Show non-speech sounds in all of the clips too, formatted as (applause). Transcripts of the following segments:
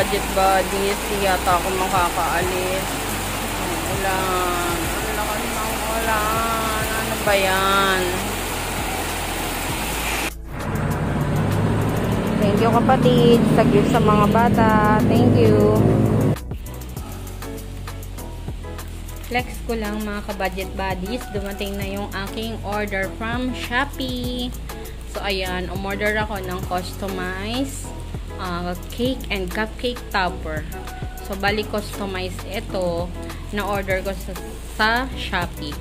ka-budget buddies. Di yata ako makakaalis. Ulan. Ang lakas ng ulan. Ano ba yan? Thank you kapatid sa gift sa mga bata. Thank you. Flex ko lang mga ka-budget buddies. Dumating na yung aking order from Shopee. So, ayan. Umorder ako ng customized uh, cake and cupcake topper. So, bali customize ito na order ko sa, sa Shopee.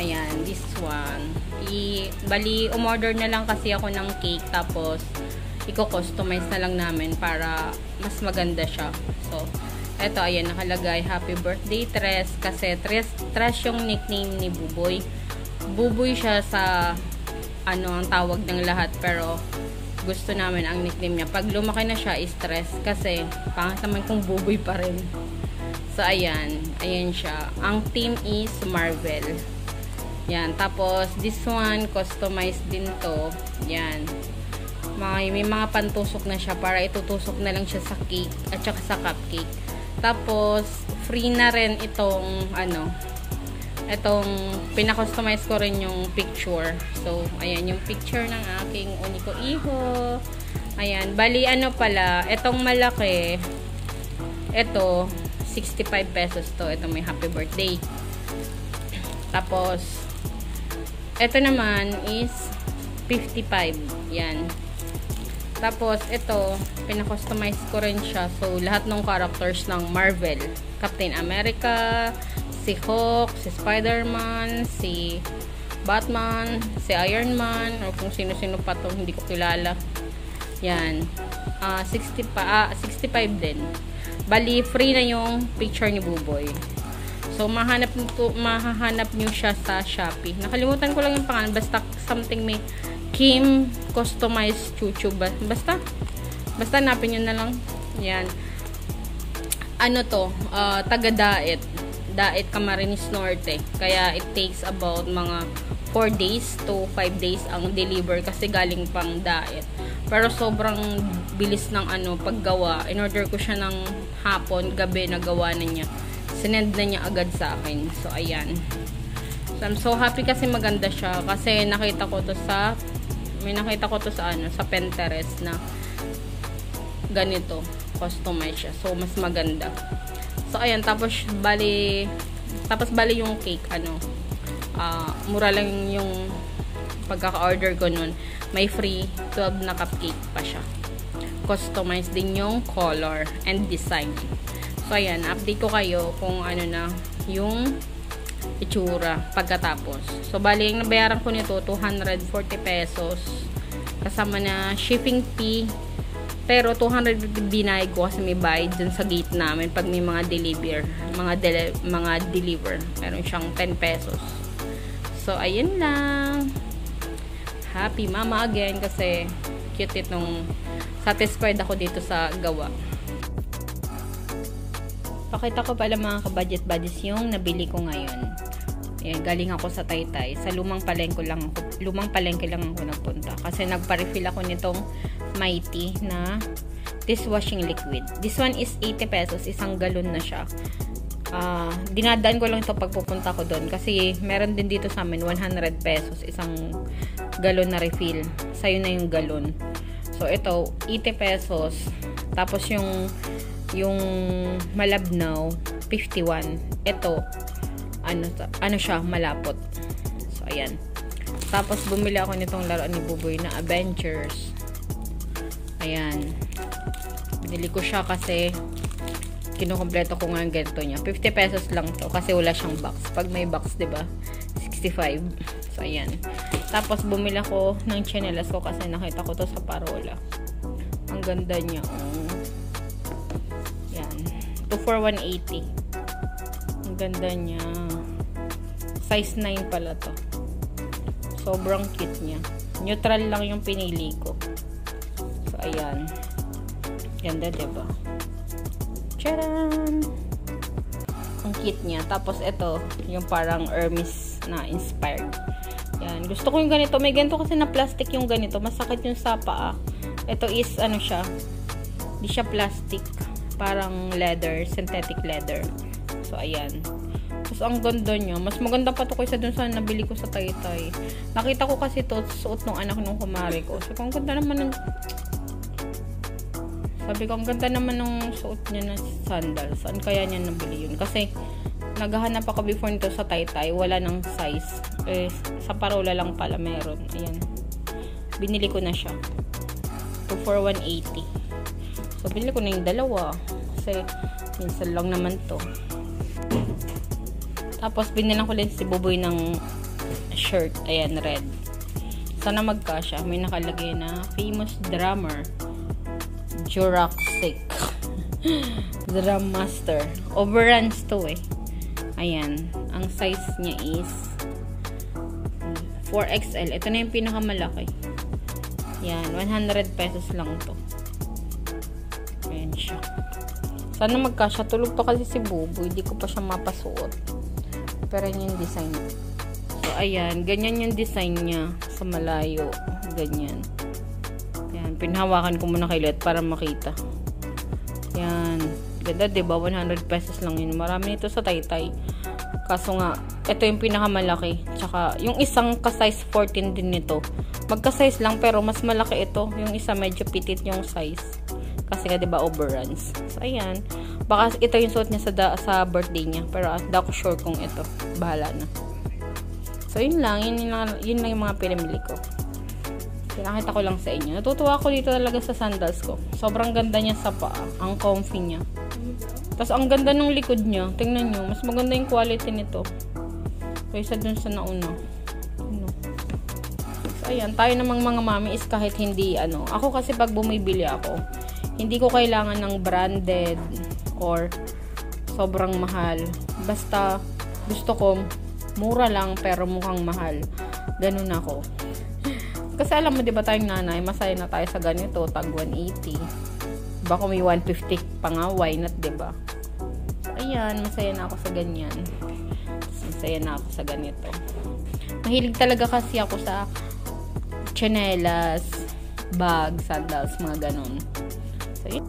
Ayan, this one. I, bali, umorder na lang kasi ako ng cake tapos i-customize na lang namin para mas maganda siya. So, eto, ayan, nakalagay Happy Birthday Tres kasi Tres, Tres yung nickname ni Buboy. Buboy siya sa ano ang tawag ng lahat pero gusto namin ang nickname niya. Pag lumaki na siya, stress kasi pangat naman kung buboy pa rin. So, ayan. Ayan siya. Ang team is Marvel. Yan. Tapos, this one, customized din to. Yan. May, may mga pantusok na siya para itutusok na lang siya sa cake at saka sa cupcake. Tapos, free na rin itong, ano, itong, pinakustomize ko rin yung picture. So, ayan, yung picture ng aking uniko iho. Ayan, bali, ano pala, itong malaki, ito, 65 pesos to. Ito may happy birthday. Tapos, ito naman is 55. Yan. Tapos, ito, pinakustomize ko rin siya. So, lahat ng characters ng Marvel. Captain America, si Hulk, si Spider-Man, si Batman, si Iron Man, o kung sino-sino pa to hindi ko kilala. Yan. Uh, 60 pa, ah, 65 din. Bali, free na yung picture ni Buboy. So, mahanap, nito, mahahanap nyo siya sa Shopee. Nakalimutan ko lang yung pangalan. Basta something may Kim Customized Chuchu. Basta, basta napin nyo na lang. Yan. Ano to? Uh, taga-daet. Daet Camarines Norte. Kaya it takes about mga 4 days to 5 days ang deliver kasi galing pang daet. Pero sobrang bilis ng ano paggawa. In order ko siya ng hapon, gabi nagawa na niya. Sinend na niya agad sa akin. So ayan. So I'm so happy kasi maganda siya kasi nakita ko to sa may nakita ko to sa ano sa Pinterest na ganito customize siya. So mas maganda. So ayan tapos bali tapos bali yung cake ano uh, mura lang yung pagkaka-order ko nun may free 12 na cupcake pa siya. Customize din yung color and design. So, ayan, update ko kayo kung ano na yung itsura pagkatapos. So, bali, yung nabayaran ko nito, 240 pesos. Kasama na shipping fee. Pero, 200 binayad ko kasi may bayad dun sa gate namin pag may mga deliver. Mga, deli mga deliver. Meron siyang 10 pesos. So, ayun lang happy mama again kasi cute itong satisfied ako dito sa gawa. Pakita ko pala mga ka-budget buddies yung nabili ko ngayon. Eh, galing ako sa Taytay. Sa lumang palengke lang ako, lumang palengke lang ako nagpunta. Kasi nagpa-refill ako nitong Mighty na dishwashing liquid. This one is 80 pesos. Isang galon na siya. Uh, dinadaan ko lang ito pagpupunta ko doon kasi meron din dito sa amin 100 pesos isang galon na refill. Sa'yo na yung galon. So ito 80 pesos. Tapos yung yung malabnaw 51 ito ano, ano siya malapot. So ayan. Tapos bumili ako nitong laruan ni Buboy na Avengers ayan binili ko siya kasi kinukompleto ko nga ganito niya. 50 pesos lang to kasi wala siyang box. Pag may box, 'di ba? 65. So ayan. Tapos bumili ako ng chinelas ko kasi nakita ko to sa Parola. Ang ganda niya. Oh. Yan. 2 for 180. Ang ganda niya. Size 9 pala to. Sobrang cute niya. Neutral lang yung pinili ko. Ayan. Ganda, 'di ba? Charan! Ang cute niya. Tapos, ito, yung parang Hermes na inspired. Yan. Gusto ko yung ganito. May ganito kasi na plastic yung ganito. Masakit yung sa paa. Ito is, ano siya, hindi siya plastic. Parang leather, synthetic leather. So, ayan. Tapos, ang ganda niya. Mas maganda pa to kaysa dun sa nabili ko sa Taytay. Nakita ko kasi to, suot ng anak nung kumari ko. So, ang ganda naman ng... Sabi ko, ang ganda naman ng suot niya na sandals. Saan kaya niya nabili yun? Kasi, naghahanap ako before nito sa Taytay. Wala ng size. Eh, sa parola lang pala meron. Ayan. Binili ko na siya. To for 180. So, binili ko na yung dalawa. Kasi, minsan lang naman to. Tapos, binilang ko din si Buboy ng shirt. Ayan, red. Sana magkasya. May nakalagay na famous drummer. Jurassic. (laughs) Drum Master. Overruns to eh. Ayan. Ang size niya is 4XL. Ito na yung pinakamalaki. Yan. 100 pesos lang to. Ayan siya. Sana magkasya. Tulog pa kasi si Bubu. Hindi ko pa siya mapasuot. Pero yun yung design. So, ayan. Ganyan yung design niya sa malayo. Ganyan. Ayan. Pinhawakan ko muna kay Let para makita. Yan. Ganda, diba? 100 pesos lang yun. Marami nito sa Taytay. Kaso nga, ito yung pinakamalaki. Tsaka, yung isang ka-size 14 din nito. Magka-size lang, pero mas malaki ito. Yung isa medyo pitit yung size. Kasi nga, diba, overruns. So, ayan. Baka ito yung suot niya sa, da, sa birthday niya. Pero, uh, di ako sure kung ito. Bahala na. So, yun lang. Yun, yun, lang, yun lang yung mga pinamili ko. Pinakita ko lang sa inyo. Natutuwa ako dito talaga sa sandals ko. Sobrang ganda niya sa paa. Ang comfy niya. Tapos, ang ganda ng likod niya. Tingnan nyo. Mas maganda yung quality nito. Kaysa dun sa nauna. Ano. So, ayan. Tayo namang mga mami is kahit hindi, ano. Ako kasi pag bumibili ako, hindi ko kailangan ng branded or sobrang mahal. Basta, gusto ko, mura lang pero mukhang mahal. Ganun ako. Kasi alam mo, di ba tayong nanay, masaya na tayo sa ganito, tag 180. Baka may 150 pa nga, why not, di ba? So, ayan, masaya na ako sa ganyan. Masaya na ako sa ganito. Mahilig talaga kasi ako sa chanelas, bag, sandals, mga ganun. So, yun.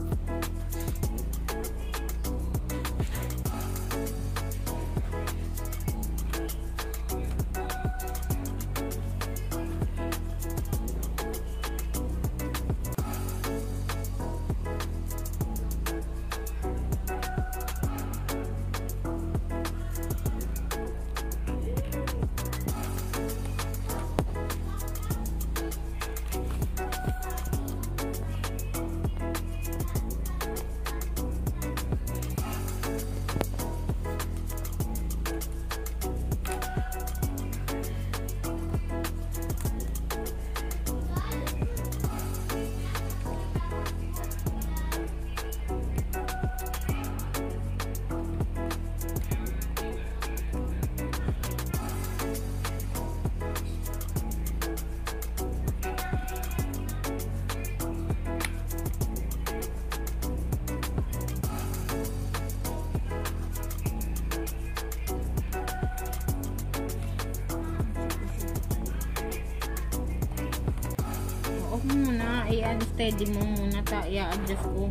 I-unsteady mo muna. Ta I-adjust ko.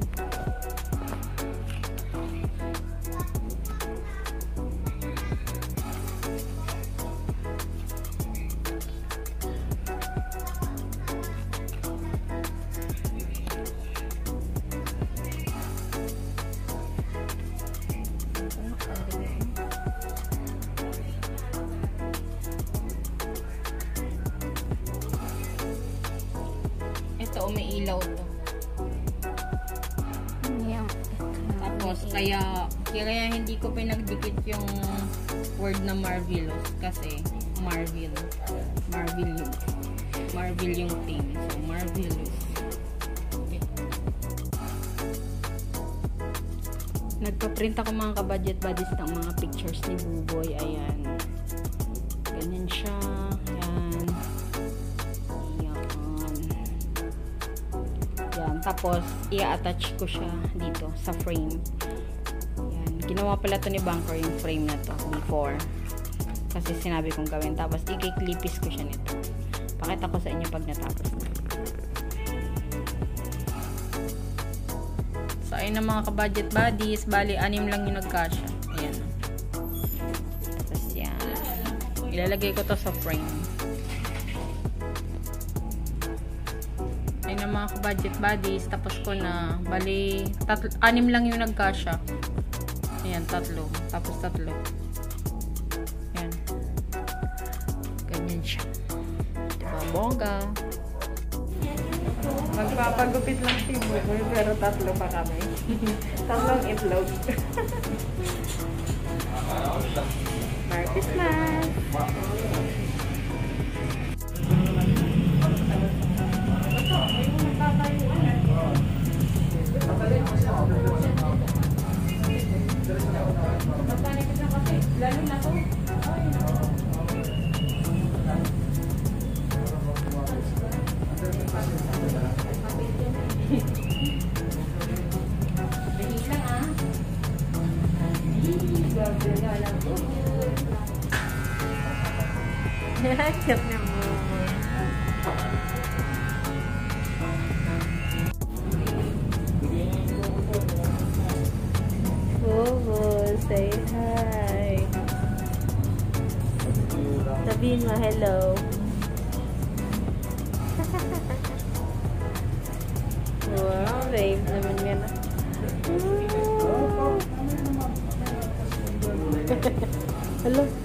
May ilaw to. Yung, Tapos, kaya, kaya hindi ko pinagdikit yung word na Marvelous kasi Marvel. Marvel yung, Marvel yung theme. So, Marvelous. Okay. Nagpa-print ako mga kabudget buddies ng mga pictures ni Buboy. Ayan. Tapos, i-attach ko siya dito sa frame. Yan. Ginawa pala to ni Banker yung frame na to before. Kasi sinabi kong gawin. Tapos, i-clipis ko siya nito. Pakita ko sa inyo pag natapos na. So, ayun ang mga ka-budget buddies. Bali, anim lang yung nagkasya. Ayan. Tapos yan. Ilalagay ko to sa frame. Mga ka-budget buddies. Tapos ko na. Bali, tatlo, anim lang yung nagkasya. Ayan, tatlo. Tapos tatlo. Ayan. Ganyan siya. Diba, bongga. Magpapagupit lang si Buboy, pero tatlo pa kami. (laughs) Tatlong itlog. (laughs) Merry Christmas! Cute Sabihin mo hello. wow, babe naman yan. Hello.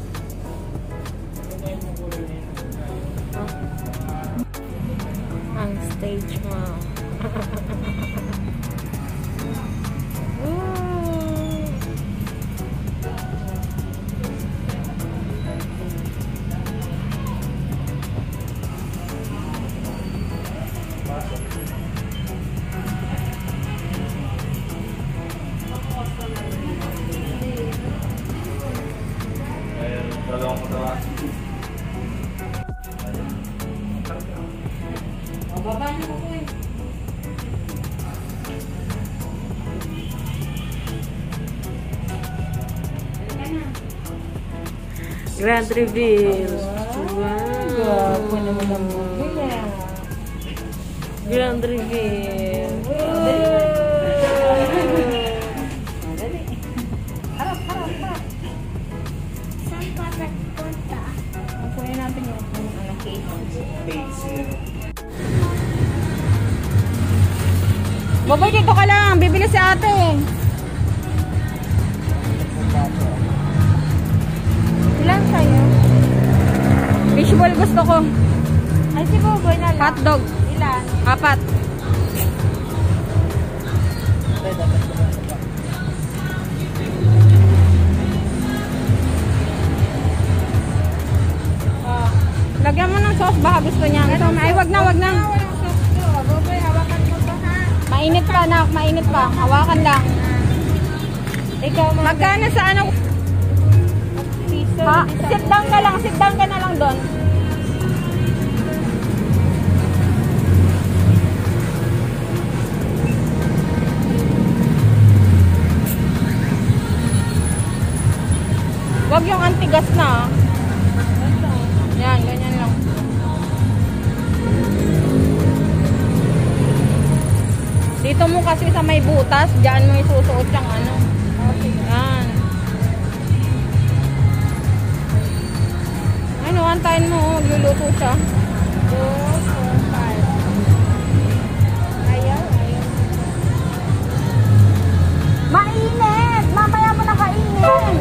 Grand reveal. Gwapo naman ang niya. Grand reveal. Baboy, dito ka lang. Bibili si ate. Ilan sa'yo? Fishball gusto ko. Ay, si Boboy na lang. Hotdog. Ilan? Apat. Ah, Lagyan mo ng sauce baka gusto niya. Mo, ay wag na, wag na. Boboy, hawakan mo to ha. Mainit pa na, mainit pa. Hawakan lang. Ikaw mga Magkano sa ano? Ha? Sit down ka lang, sit down ka na lang doon. Wag yung antigas na. ah. Yan, ganyan lang. Dito mo kasi sa may butas, diyan mo isusuot yung ano. Ano, antayin mo, oh, luluto siya. Two, four, five. Ayaw, ayaw. Mainit! Mamaya mo na kainin!